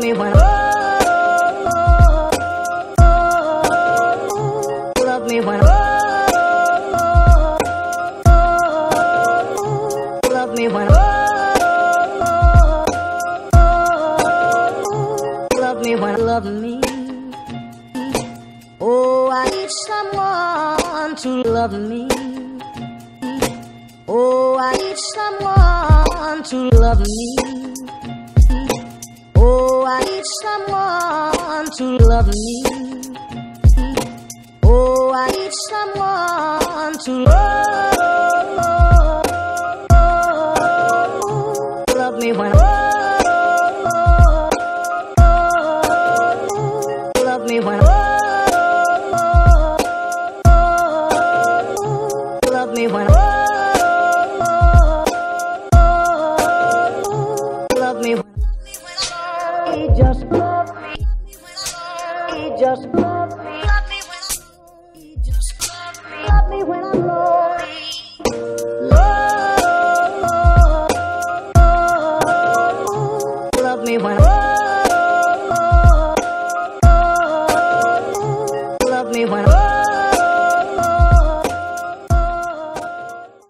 me when love me when love me when love me when love me. Oh, I need someone to love me. Oh, I need someone to love me. someone to love me. Oh, I need someone to love, love me when. Love me when. Love me when. Love me when. Love me when. Just just